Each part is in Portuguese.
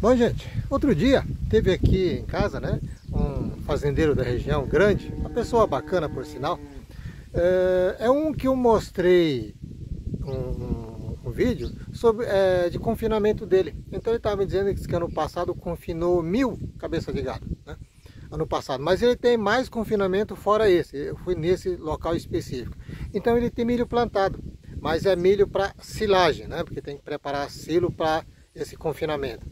Bom, gente, outro dia teve aqui em casa, né, um fazendeiro da região grande, uma pessoa bacana por sinal. É, é um que eu mostrei um, um, um vídeo sobre, é, de confinamento dele. Então ele estava me dizendo que ano passado confinou mil cabeças de gado, né, ano passado. Mas ele tem mais confinamento fora esse, eu fui nesse local específico. Então ele tem milho plantado, mas é milho para silagem, né, porque tem que preparar silo para esse confinamento.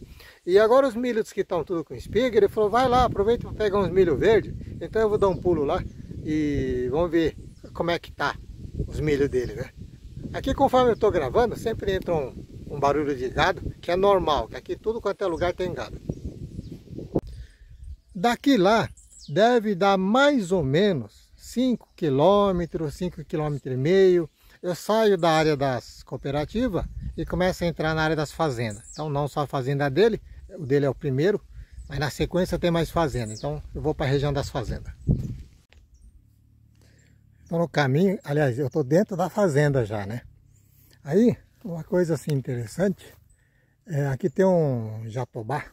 E agora os milhos que estão tudo com espiga, ele falou, vai lá, aproveita para pegar uns milho verde. Então eu vou dar um pulo lá e vamos ver como é que tá os milhos dele, né? Aqui conforme eu estou gravando, sempre entra um, um barulho de gado, que é normal, que aqui tudo quanto é lugar tem gado. Daqui lá deve dar mais ou menos 5 quilômetros, 5 quilômetros e meio. Eu saio da área das cooperativas e começo a entrar na área das fazendas. Então não só a fazenda dele, o dele é o primeiro, mas na sequência tem mais fazenda. Então eu vou para a região das fazendas. Estou no caminho, aliás, eu estou dentro da fazenda já, né? Aí, uma coisa assim interessante, é, aqui tem um jatobá,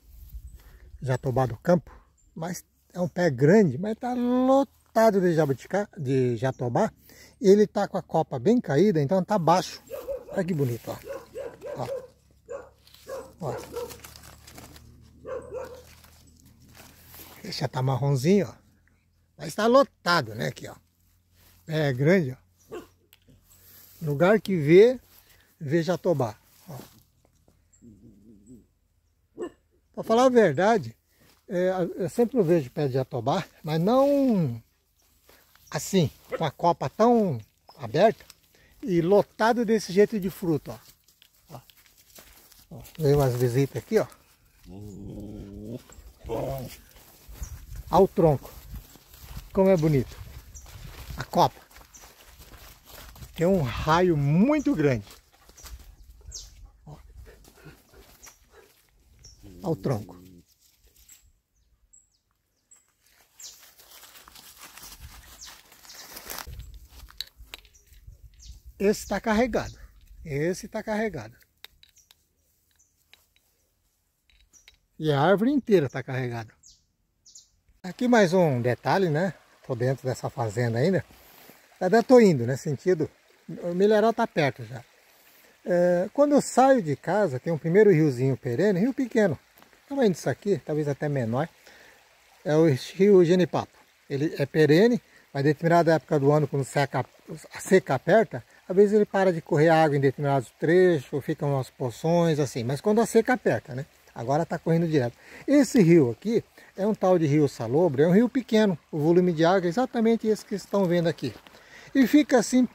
jatobá do campo, mas é um pé grande, mas está lotado de jabuticá, de jatobá, ele está com a copa bem caída, então está baixo. Olha que bonito, ó. ó. ó. Esse já tá marronzinho, ó. Mas está lotado, né? Aqui, ó. É grande, ó. Lugar que vê, vê jatobá. Ó. Pra falar a verdade, é, eu sempre vejo pé de jatobá, mas não assim, com a copa tão aberta e lotado desse jeito de fruto, ó. ó. ó veio umas visitas aqui, ó. Ao tronco. Como é bonito. A copa. Tem um raio muito grande. Ao tronco. Esse está carregado. Esse está carregado. E a árvore inteira está carregada. Aqui mais um detalhe, né? Tô dentro dessa fazenda ainda. Ainda tô indo, né? Sentido. O milharal tá perto já. É, quando eu saio de casa, tem um primeiro riozinho perene, rio pequeno. Tamanho disso aqui, talvez até menor. É o rio Genipapo. Ele é perene, mas determinada época do ano, quando seca, a seca aperta, às vezes ele para de correr água em determinados trechos, ficam umas poções assim. Mas quando a seca aperta, né? Agora está correndo direto. Esse rio aqui é um tal de rio Salobre, é um rio pequeno. O volume de água é exatamente esse que estão vendo aqui. E fica assim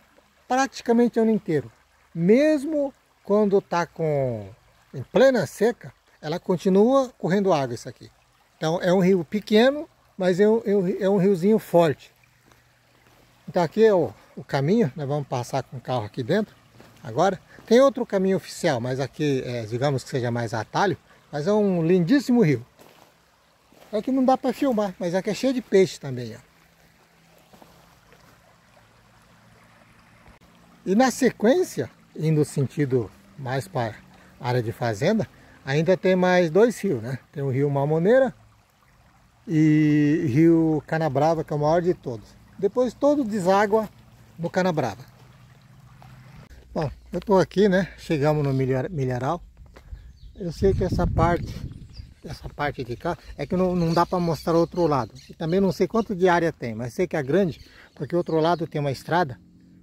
praticamente o ano inteiro. Mesmo quando está com em plena seca, ela continua correndo água isso aqui. Então é um rio pequeno, mas é um, é um é riozinho forte. Então aqui é o, o caminho, nós vamos passar com o carro aqui dentro agora. Tem outro caminho oficial, mas aqui, é, digamos que seja mais atalho, mas é um lindíssimo rio. É que não dá para filmar, mas aqui é cheio de peixe também. Ó. E na sequência, indo sentido mais para a área de fazenda, ainda tem mais dois rios, né? Tem o rio Mamoneira e rio Canabrava, que é o maior de todos. Depois todo deságua no Canabrava. Bom, eu estou aqui, né? Chegamos no milharal. Eu sei que essa parte, essa parte de cá, é que não, não dá para mostrar o outro lado. E também não sei quanto de área tem, mas sei que é grande, porque o outro lado tem uma estrada,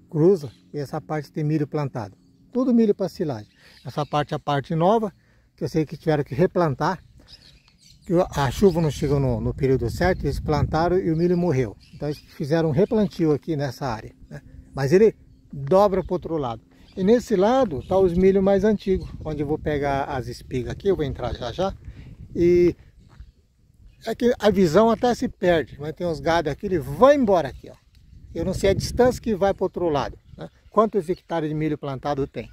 cruza, e essa parte tem milho plantado. Tudo milho para silagem. Essa parte é a parte nova, que eu sei que tiveram que replantar, que a chuva não chegou no, no período certo, eles plantaram e o milho morreu. Então eles fizeram um replantio aqui nessa área. Né? Mas ele dobra para o outro lado. E nesse lado está os milho mais antigos, onde eu vou pegar as espigas aqui, eu vou entrar já já. E é que a visão até se perde, mas tem uns gado aqui, ele vai embora aqui, ó. Eu não sei a distância que vai para o outro lado, né? Quantos hectares de milho plantado tem.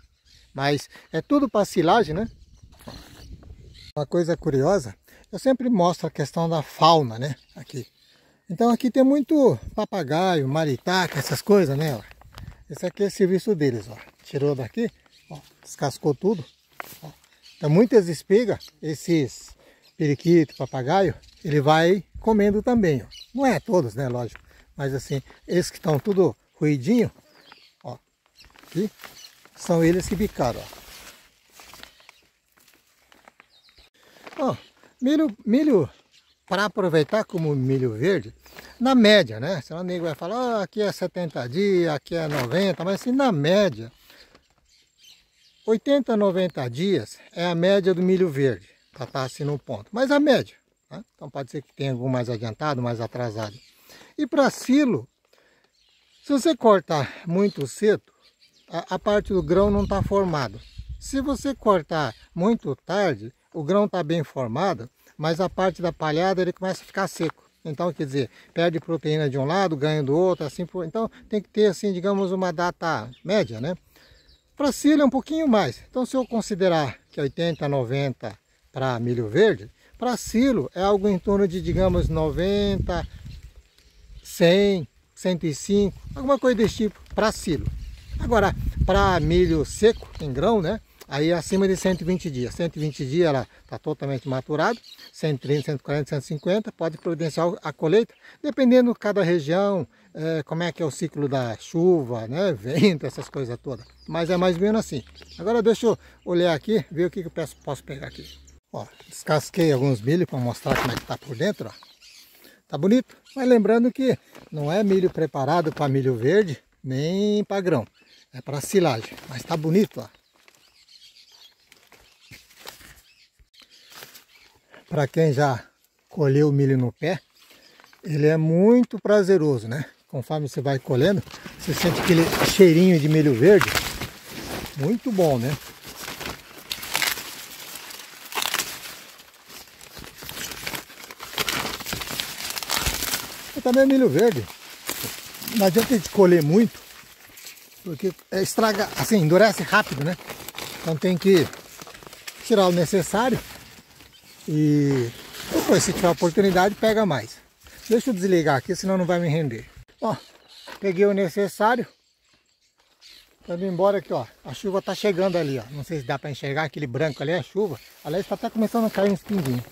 Mas é tudo para silagem, né? Uma coisa curiosa, eu sempre mostro a questão da fauna, né? Aqui. Então aqui tem muito papagaio, maritaca, essas coisas, né? Esse aqui é o serviço deles, ó tirou daqui, ó, descascou tudo. Ó. Então muitas espigas, esses periquito, papagaio, ele vai comendo também. Ó. Não é todos, né? Lógico. Mas assim, esses que estão tudo ruidinho, ó, aqui, são eles que picaram, ó. milho, milho para aproveitar como milho verde, na média, né? Senão o nego vai falar, oh, aqui é 70 dias, aqui é 90, mas assim, na média, 80, 90 dias é a média do milho verde, estar tá assim no ponto. Mas a média, né? então pode ser que tenha algum mais adiantado, mais atrasado. E para silo, se você cortar muito cedo, a, a parte do grão não está formada. Se você cortar muito tarde, o grão está bem formado, mas a parte da palhada ele começa a ficar seco. Então, quer dizer, perde proteína de um lado, ganha do outro, assim por... Então, tem que ter, assim, digamos, uma data média, né? Para silo é um pouquinho mais. Então, se eu considerar que 80, 90 para milho verde, para silo é algo em torno de, digamos, 90, 100, 105, alguma coisa desse tipo para silo. Agora, para milho seco, em grão, né? Aí acima de 120 dias. 120 dias ela está totalmente maturada. 130, 140, 150 pode providenciar a colheita, dependendo de cada região, é, como é que é o ciclo da chuva, né, vento, essas coisas todas. Mas é mais ou menos assim. Agora deixa eu olhar aqui, ver o que, que eu posso pegar aqui. Ó, descasquei alguns milho para mostrar como é que está por dentro. Ó. Tá bonito? Mas lembrando que não é milho preparado para milho verde, nem para grão. É para silagem. Mas tá bonito, ó. para quem já colheu o milho no pé, ele é muito prazeroso, né? Conforme você vai colhendo, você sente aquele cheirinho de milho verde. Muito bom, né? Também milho verde. Não adianta a gente colher muito, porque estraga, assim, endurece rápido, né? Então tem que tirar o necessário e depois, se tiver oportunidade, pega mais. Deixa eu desligar aqui, senão não vai me render. Ó, peguei o necessário. Tá indo embora aqui, ó. A chuva tá chegando ali, ó. Não sei se dá para enxergar aquele branco ali, é chuva. Aliás, está até começando a cair uns pinguinhos.